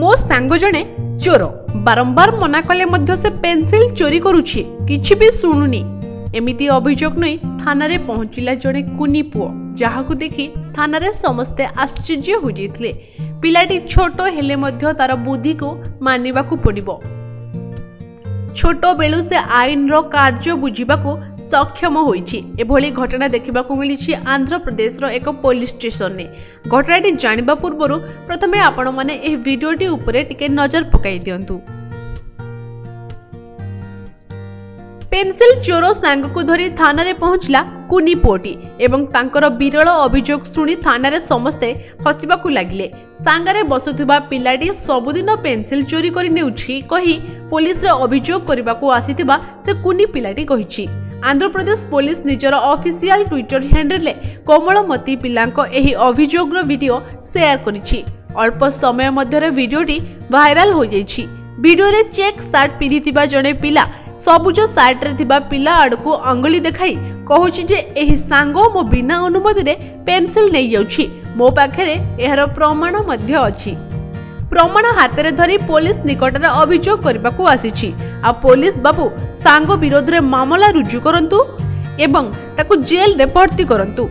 ମୋ ସାଙ୍ଗ ଜଣେ ଚୋର। ବାରମ୍ବାର ମନା କଲେ ମଧ୍ୟ ସେ ପେନ୍ସିଲ ଚୋରି କରୁଛି। କିଛି ବି ଶୁଣୁନି। ଏମିତି ଅଭିଯୋଗ ନେଇ ଥାନାରେ ପହଞ୍ଚିଲା ଜଣେ କୁନି ପୁଅ। ଯାହାକୁ ଦେଖି ଥାନାରେ ସମସ୍ତେ ଆଶ୍ଚର୍ଯ୍ୟ ହୋଇଯାଇଥିଲେ। ପିଲାଟି ଛୋଟ ହେଲେ ମଧ୍ୟ ତାର ବୁଦ୍ଧିକୁ ମାନିବାକୁ ପଡ଼ିବ। ଛୋଟବେଳୁ ସେ ଆଇନର କାର୍ଯ୍ୟ ବୁଝିବାକୁ ସକ୍ଷମ ହୋଇଛି। ଏଭଳି ଘଟଣା ଦେଖିବାକୁ ମିଳିଛି ଆନ୍ଧ୍ରପ୍ରଦେଶର ଏକ ପୋଲିସ ଷ୍ଟେସନରେ। ଘଟଣାଟି ଜାଣିବା ପୂର୍ବରୁ ପ୍ରଥମେ ଆପଣମାନେ ଏହି ଭିଡ଼ିଓଟି ଉପରେ ଟିକେ ନଜର ପକାଇ ଦିଅନ୍ତୁ। ପେନ୍ସିଲ ଚୋର ସାଙ୍ଗକୁ ଧରି ଥାନାରେ ପହଞ୍ଚିଲା କୁନି ପୁଅଟି ଏବଂ ତାଙ୍କର ବିରଳ ଅଭିଯୋଗ ଶୁଣି ଥାନାରେ ସମସ୍ତେ ହସିବାକୁ ଲାଗିଲେ। ସାଙ୍ଗରେ ବସୁଥିବା ପିଲାଟି ସବୁଦିନ ପେନ୍ସିଲ ଚୋରି କରି ନେଉଛି କହି ପୋଲିସରେ ଅଭିଯୋଗ କରିବାକୁ ଆସିଥିବା ସେ କୁନି ପିଲାଟି କହିଛି। ଆନ୍ଧ୍ରପ୍ରଦେଶ ପୋଲିସ ନିଜର ଅଫିସିଆଲ ଟ୍ୱିଟର ହ୍ୟାଣ୍ଡେଲରେ କୋମଳମତି ପିଲାଙ୍କ ଏହି ଅଭିଯୋଗର ଭିଡ଼ିଓ ସେୟାର କରିଛି। ଅଳ୍ପ ସମୟ ମଧ୍ୟରେ ଭିଡ଼ିଓଟି ଭାଇରାଲ ହୋଇଯାଇଛି। ଭିଡ଼ିଓରେ ଚେକ୍ ସାର୍ଟ ପିନ୍ଧିଥିବା ଜଣେ ପିଲା ସବୁଜ ସାର୍ଟରେ ଥିବା ପିଲା ଆଡ଼କୁ ଅଙ୍ଗୁଳି ଦେଖାଇ କହୁଛି ଯେ ଏହି ସାଙ୍ଗ ମୋ ବିନା ଅନୁମତିରେ ପେନ୍ସିଲ ନେଇଯାଉଛି। ମୋ ପାଖରେ ଏହାର ପ୍ରମାଣ ମଧ୍ୟ ଅଛି। ପ୍ରମାଣ ହାତରେ ଧରି ପୋଲିସ ନିକଟରେ ଅଭିଯୋଗ କରିବାକୁ ଆସିଛି। ଆଉ ପୋଲିସ ବାବୁ ସାଙ୍ଗ ବିରୋଧରେ ମାମଲା ରୁଜୁ କରନ୍ତୁ ଏବଂ ତାକୁ ଜେଲରେ ଭର୍ତ୍ତି କରନ୍ତୁ।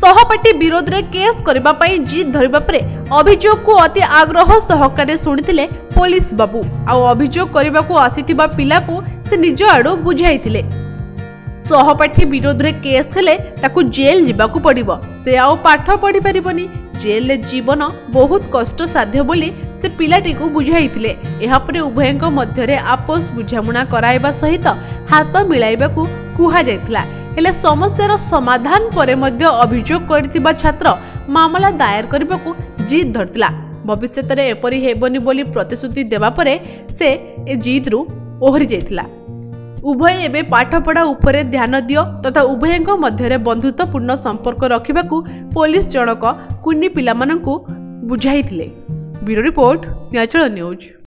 ସହପାଠୀ ବିରୋଧରେ କେସ୍ କରିବା ପାଇଁ ଜିଦ୍ ଧରିବା ପରେ ଅଭିଯୋଗକୁ ଅତି ଆଗ୍ରହ ସହକାରେ ଶୁଣିଥିଲେ ପୋଲିସ ବାବୁ। ଆଉ ଅଭିଯୋଗ କରିବାକୁ ଆସିଥିବା ପିଲାକୁ ସେ ନିଜ ଆଡ଼ୁ ବୁଝାଇଥିଲେ। ସହପାଠୀ ବିରୋଧରେ କେସ୍ ହେଲେ ତାକୁ ଜେଲ୍ ଯିବାକୁ ପଡ଼ିବ। ସେ ଆଉ ପାଠ ପଢ଼ିପାରିବନି। ଜେଲ୍ରେ ଜୀବନ ବହୁତ କଷ୍ଟସାଧ୍ୟ ବୋଲି ସେ ପିଲାଟିକୁ ବୁଝାଇଥିଲେ। ଏହାପରେ ଉଭୟଙ୍କ ମଧ୍ୟରେ ଆପୋଷ ବୁଝାମଣା କରାଇବା ସହିତ ହାତ ମିଳାଇବାକୁ କୁହାଯାଇଥିଲା। ହେଲେ ସମସ୍ୟାର ସମାଧାନ ପରେ ମଧ୍ୟ ଅଭିଯୋଗ କରିଥିବା ଛାତ୍ର ମାମଲା ଦାୟର କରିବାକୁ ଜିଦ୍ ଧରିଥିଲା। ଭବିଷ୍ୟତରେ ଏପରି ହେବନି ବୋଲି ପ୍ରତିଶ୍ରୁତି ଦେବା ପରେ ସେ ଏ ଜିଦ୍ରୁ ଓହରି ଯାଇଥିଲା। ଉଭୟ ଏବେ ପାଠପଢ଼ା ଉପରେ ଧ୍ୟାନ ଦିଅ ତଥା ଉଭୟଙ୍କ ମଧ୍ୟରେ ବନ୍ଧୁତ୍ୱପୂର୍ଣ୍ଣ ସମ୍ପର୍କ ରଖିବାକୁ ପୋଲିସ ଜଣକ କୁନି ପିଲାମାନଙ୍କୁ ବୁଝାଇଥିଲେ। Bureau report natural news.